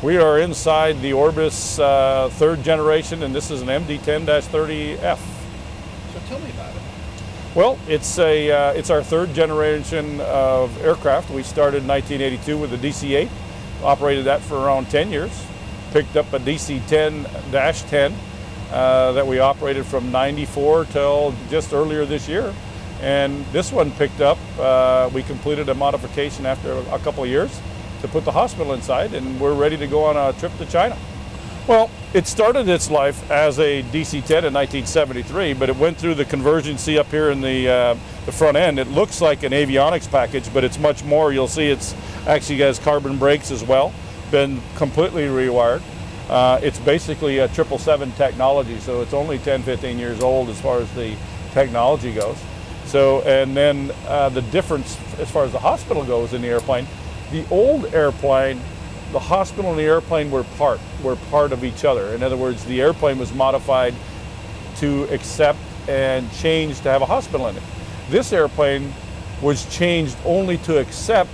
We are inside the Orbis uh, third generation, and this is an MD-10-30F. So tell me about it. Well, it's a uh, it's our third generation of aircraft. We started in 1982 with the DC-8, operated that for around 10 years. Picked up a DC-10-10 uh, that we operated from 94 till just earlier this year. And this one picked up, uh, we completed a modification after a couple of years to put the hospital inside and we're ready to go on a trip to China. Well, it started its life as a DC-10 in 1973, but it went through the conversion. See up here in the, uh, the front end, it looks like an avionics package, but it's much more. You'll see it's actually has carbon brakes as well, been completely rewired. Uh, it's basically a 777 technology, so it's only 10, 15 years old as far as the technology goes. So, and then uh, the difference as far as the hospital goes in the airplane, the old airplane, the hospital and the airplane were part, were part of each other. In other words, the airplane was modified to accept and change to have a hospital in it. This airplane was changed only to accept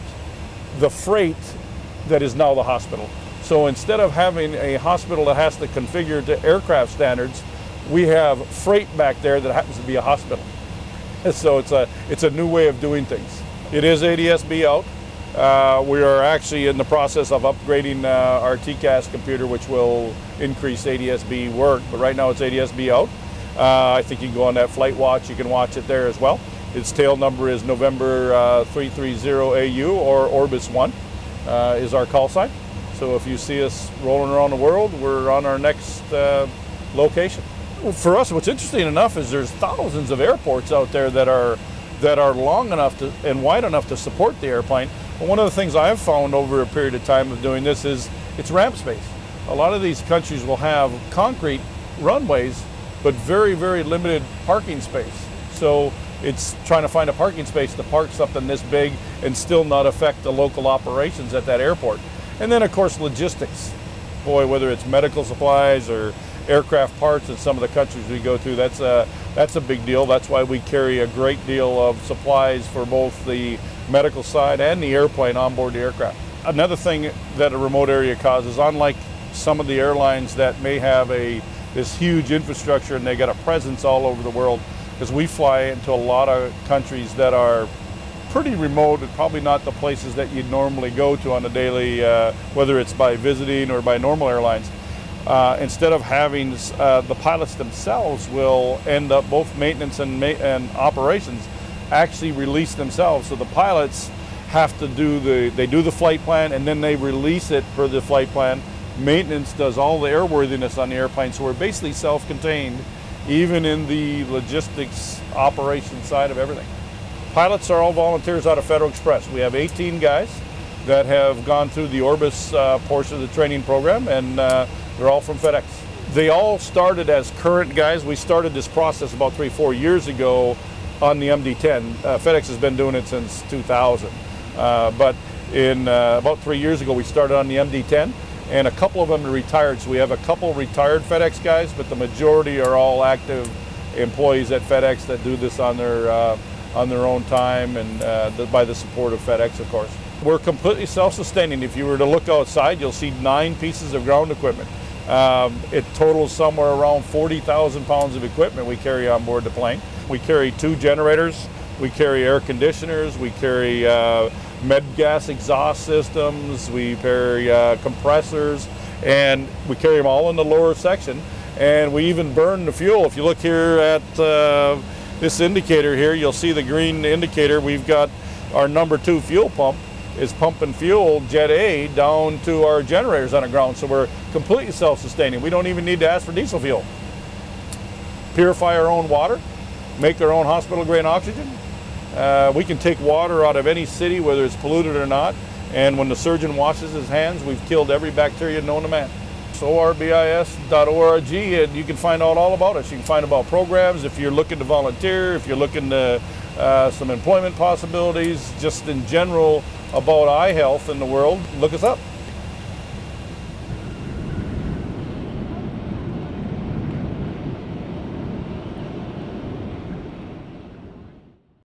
the freight that is now the hospital. So instead of having a hospital that has to configure to aircraft standards, we have freight back there that happens to be a hospital. So it's a, it's a new way of doing things. It is ADS-B out. Uh, we are actually in the process of upgrading uh, our TCAS computer, which will increase ADS-B work, but right now it's ADS-B out. Uh, I think you can go on that flight watch, you can watch it there as well. Its tail number is November uh, 330AU or Orbis 1 uh, is our call sign. So if you see us rolling around the world, we're on our next uh, location. For us, what's interesting enough is there's thousands of airports out there that are that are long enough to, and wide enough to support the airplane. But one of the things I've found over a period of time of doing this is it's ramp space. A lot of these countries will have concrete runways, but very, very limited parking space. So it's trying to find a parking space to park something this big and still not affect the local operations at that airport. And then, of course, logistics. Boy, whether it's medical supplies or aircraft parts in some of the countries we go to, that's a, that's a big deal. That's why we carry a great deal of supplies for both the medical side and the airplane on board the aircraft. Another thing that a remote area causes, unlike some of the airlines that may have a this huge infrastructure and they got a presence all over the world, because we fly into a lot of countries that are pretty remote and probably not the places that you'd normally go to on a daily, uh, whether it's by visiting or by normal airlines. Uh, instead of having uh, the pilots themselves will end up both maintenance and, ma and operations actually release themselves. So the pilots have to do the, they do the flight plan and then they release it per the flight plan. Maintenance does all the airworthiness on the airplane. So we're basically self-contained even in the logistics operation side of everything. Pilots are all volunteers out of Federal Express. We have 18 guys that have gone through the Orbis uh, portion of the training program, and uh, they're all from FedEx. They all started as current guys. We started this process about three, four years ago on the MD-10. Uh, FedEx has been doing it since 2000. Uh, but in uh, about three years ago, we started on the MD-10, and a couple of them are retired. So we have a couple retired FedEx guys, but the majority are all active employees at FedEx that do this on their uh, on their own time and uh, the, by the support of FedEx, of course. We're completely self-sustaining. If you were to look outside, you'll see nine pieces of ground equipment. Um, it totals somewhere around 40,000 pounds of equipment we carry on board the plane. We carry two generators, we carry air conditioners, we carry uh, med gas exhaust systems, we carry uh, compressors, and we carry them all in the lower section. And we even burn the fuel. If you look here at uh, this indicator here, you'll see the green indicator. We've got our number two fuel pump is pumping fuel, Jet A, down to our generators on the ground. So we're completely self-sustaining. We don't even need to ask for diesel fuel. Purify our own water, make our own hospital grade oxygen. Uh, we can take water out of any city, whether it's polluted or not. And when the surgeon washes his hands, we've killed every bacteria known to man orbis.org, and you can find out all about us. You can find about programs if you're looking to volunteer, if you're looking to uh, some employment possibilities, just in general about eye health in the world, look us up.